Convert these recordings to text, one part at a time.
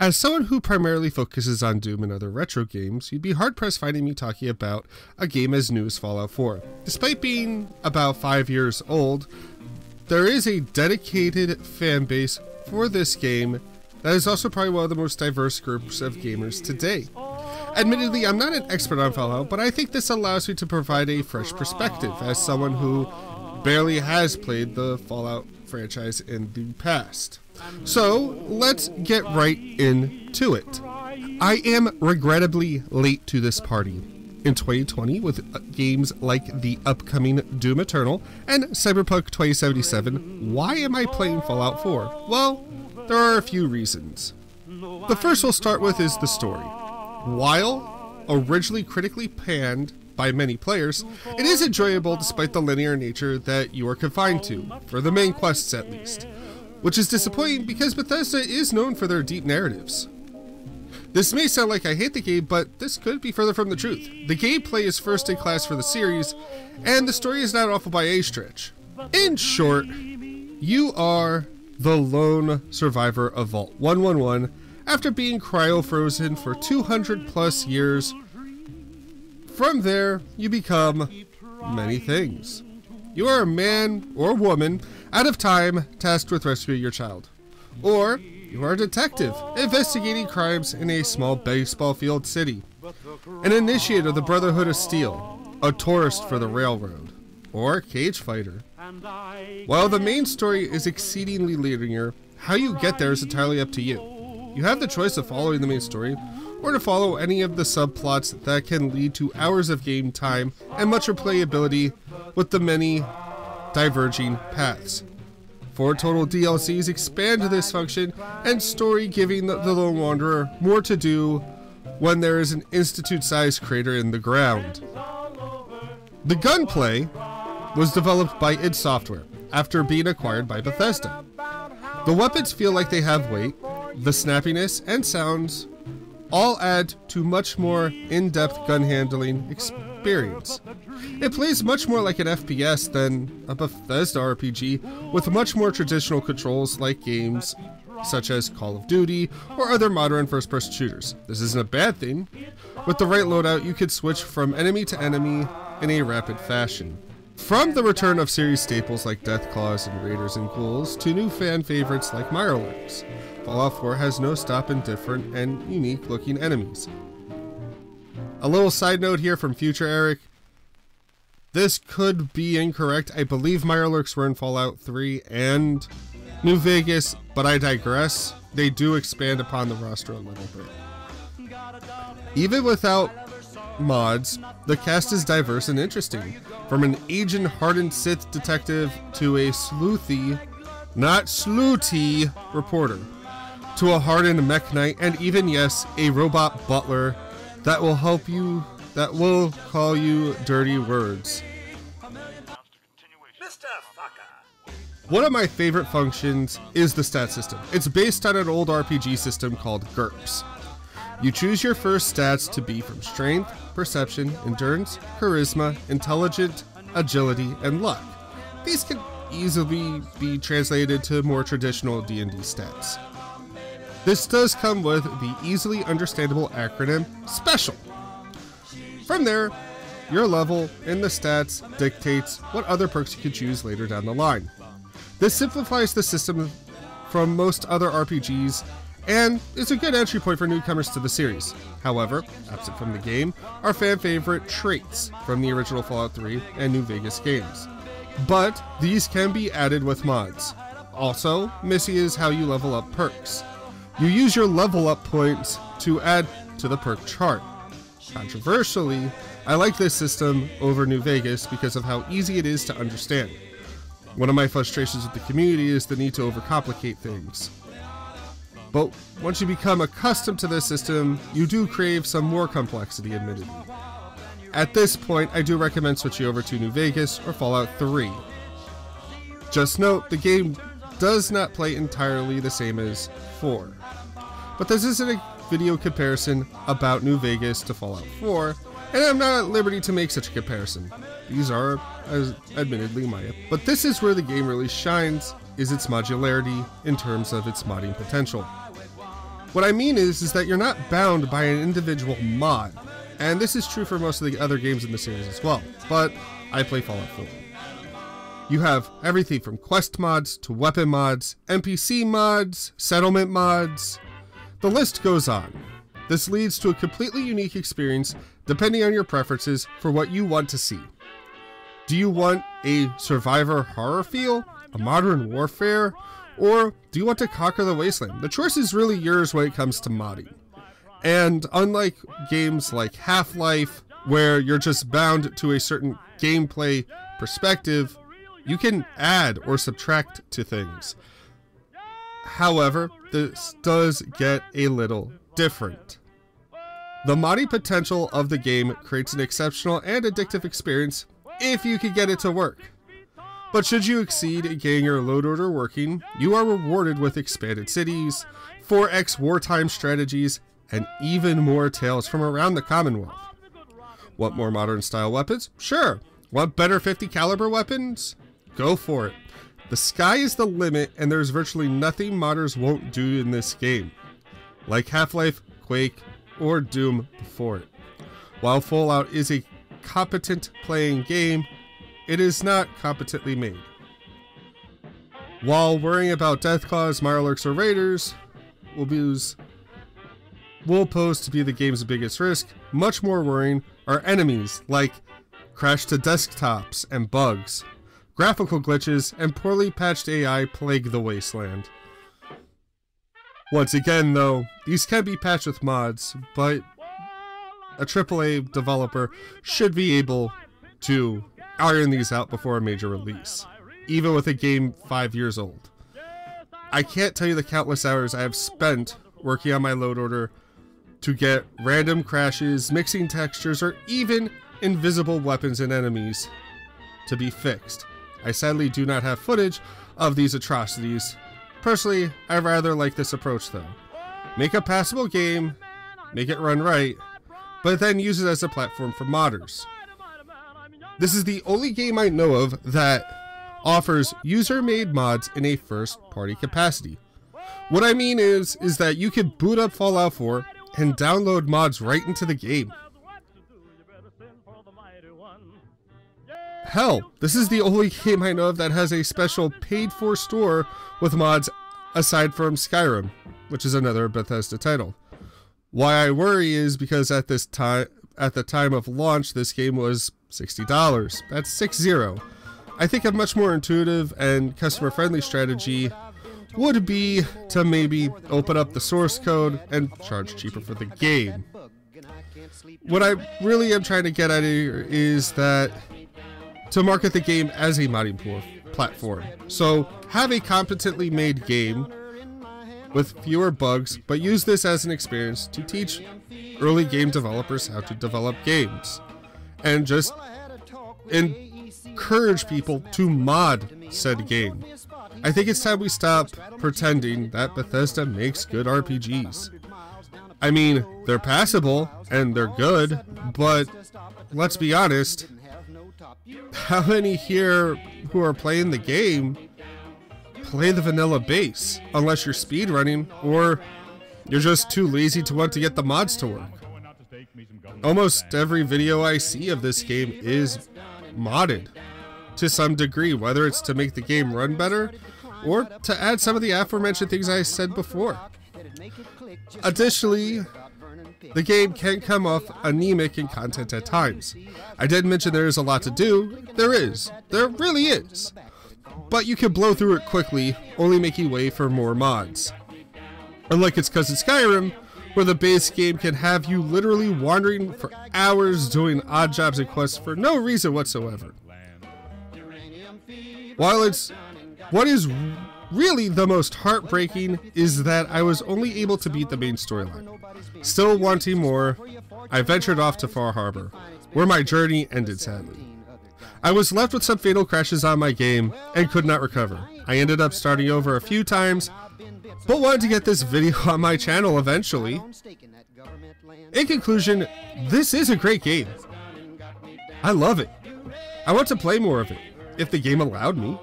As someone who primarily focuses on Doom and other retro games, you'd be hard pressed finding me talking about a game as new as Fallout 4. Despite being about 5 years old, there is a dedicated fan base for this game that is also probably one of the most diverse groups of gamers today. Admittedly, I'm not an expert on Fallout, but I think this allows me to provide a fresh perspective as someone who barely has played the Fallout franchise in the past. So let's get right into it. I am regrettably late to this party. In 2020, with uh, games like the upcoming Doom Eternal and Cyberpunk 2077, why am I playing Fallout 4? Well, there are a few reasons. The first we'll start with is the story. While originally critically panned by many players, it is enjoyable despite the linear nature that you are confined to, for the main quests at least which is disappointing because Bethesda is known for their deep narratives. This may sound like I hate the game, but this could be further from the truth. The gameplay is first in class for the series, and the story is not awful by a stretch. In short, you are the lone survivor of Vault 111 after being cryo-frozen for 200 plus years. From there, you become many things. You are a man or woman out of time tasked with rescuing your child. Or you are a detective investigating crimes in a small baseball field city. An initiate of the Brotherhood of Steel, a tourist for the railroad, or a cage fighter. While the main story is exceedingly linear, how you get there is entirely up to you. You have the choice of following the main story or to follow any of the subplots that can lead to hours of game time and much replayability with the many diverging paths. Four total DLCs expand this function and story giving the, the Lone Wanderer more to do when there is an institute-sized crater in the ground. The gunplay was developed by id Software after being acquired by Bethesda. The weapons feel like they have weight, the snappiness and sounds all add to much more in-depth gun handling experience. It plays much more like an FPS than a Bethesda RPG, with much more traditional controls like games such as Call of Duty or other modern first-person shooters. This isn't a bad thing. With the right loadout, you could switch from enemy to enemy in a rapid fashion. From the return of series staples like Deathclaws and Raiders and Ghouls to new fan favorites like Mirelurks, Fallout 4 has no stop in different and unique looking enemies. A little side note here from Future Eric. This could be incorrect. I believe Mirelurks were in Fallout 3 and New Vegas, but I digress. They do expand upon the roster a little bit. Even without mods, the cast is diverse and interesting. From an agent hardened synth detective to a sleuthy, not slooty, reporter to a hardened mech knight, and even, yes, a robot butler that will help you, that will call you dirty words. One of my favorite functions is the stat system. It's based on an old RPG system called GURPS. You choose your first stats to be from strength, perception, endurance, charisma, intelligence, agility, and luck. These can easily be translated to more traditional D&D stats. This does come with the easily understandable acronym SPECIAL. From there, your level in the stats dictates what other perks you can choose later down the line. This simplifies the system from most other RPGs and is a good entry point for newcomers to the series. However, absent from the game are fan favorite traits from the original Fallout 3 and New Vegas games. But these can be added with mods. Also, Missy is how you level up perks. You use your level up points to add to the perk chart. Controversially, I like this system over New Vegas because of how easy it is to understand. One of my frustrations with the community is the need to overcomplicate things. But once you become accustomed to this system, you do crave some more complexity, admittedly. At this point, I do recommend switching over to New Vegas or Fallout 3. Just note, the game does not play entirely the same as 4. But this isn't a video comparison about New Vegas to Fallout 4, and I'm not at liberty to make such a comparison. These are, as admittedly, my. But this is where the game really shines, is its modularity in terms of its modding potential. What I mean is, is that you're not bound by an individual mod, and this is true for most of the other games in the series as well, but I play Fallout 4. You have everything from quest mods to weapon mods, NPC mods, settlement mods. The list goes on. This leads to a completely unique experience depending on your preferences for what you want to see. Do you want a survivor horror feel, a modern warfare, or do you want to conquer the wasteland? The choice is really yours when it comes to modding. And unlike games like Half Life, where you're just bound to a certain gameplay perspective, you can add or subtract to things. However, this does get a little different. The modding potential of the game creates an exceptional and addictive experience if you can get it to work. But should you exceed in getting your load order working, you are rewarded with expanded cities, 4x wartime strategies, and even more tales from around the Commonwealth. Want more modern style weapons? Sure. Want better 50 caliber weapons? Go for it. The sky is the limit and there's virtually nothing modders won't do in this game. Like Half-Life, Quake, or Doom before it. While Fallout is a competent playing game, it is not competently made. While worrying about Deathclaws, Mirelurks, or Raiders will, will pose to be the game's biggest risk, much more worrying are enemies like crash to desktops and bugs. Graphical glitches and poorly patched AI plague the wasteland. Once again, though, these can be patched with mods, but a AAA developer should be able to iron these out before a major release, even with a game five years old. I can't tell you the countless hours I have spent working on my load order to get random crashes, mixing textures, or even invisible weapons and enemies to be fixed. I sadly do not have footage of these atrocities. Personally, I rather like this approach though. Make a passable game, make it run right, but then use it as a platform for modders. This is the only game I know of that offers user-made mods in a first-party capacity. What I mean is, is that you can boot up Fallout 4 and download mods right into the game. Hell, this is the only game I know of that has a special paid-for store with mods aside from Skyrim, which is another Bethesda title. Why I worry is because at this time at the time of launch this game was $60. That's 6-0. I think a much more intuitive and customer-friendly strategy would be to maybe open up the source code and charge cheaper for the game. What I really am trying to get at here is that to market the game as a modding platform. So have a competently made game with fewer bugs, but use this as an experience to teach early game developers how to develop games and just encourage people to mod said game. I think it's time we stop pretending that Bethesda makes good RPGs. I mean, they're passable and they're good, but let's be honest, how many here who are playing the game play the vanilla base unless you're speedrunning or you're just too lazy to want to get the mods to work? Almost every video I see of this game is modded to some degree, whether it's to make the game run better or to add some of the aforementioned things I said before. Additionally, the game can come off anemic in content at times. I did mention there is a lot to do. There is. There really is. But you can blow through it quickly, only making way for more mods. Unlike its cousin Skyrim, where the base game can have you literally wandering for hours doing odd jobs and quests for no reason whatsoever. While it's what is really the most heartbreaking is that I was only able to beat the main storyline. Still wanting more, I ventured off to Far Harbor, where my journey ended sadly. I was left with some fatal crashes on my game and could not recover. I ended up starting over a few times, but wanted to get this video on my channel eventually. In conclusion, this is a great game. I love it. I want to play more of it, if the game allowed me.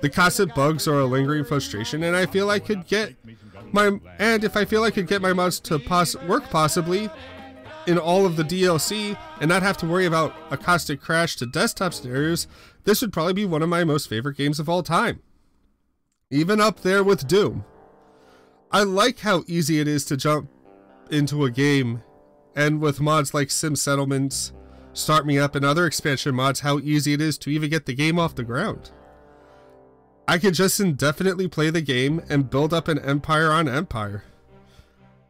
The constant bugs are a lingering frustration, and I feel I could get My and if I feel I could get my mods to pos work possibly in all of the DLC and not have to worry about a caustic crash to desktop scenarios, this would probably be one of my most favorite games of all time. Even up there with Doom. I like how easy it is to jump into a game and with mods like Sim Settlements, Start Me Up, and other expansion mods, how easy it is to even get the game off the ground. I could just indefinitely play the game and build up an empire on empire.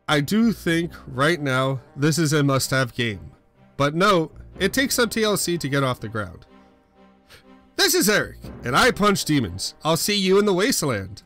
I do think right now this is a must have game. But note, it takes some TLC to get off the ground. This is Eric, and I punch demons. I'll see you in the wasteland.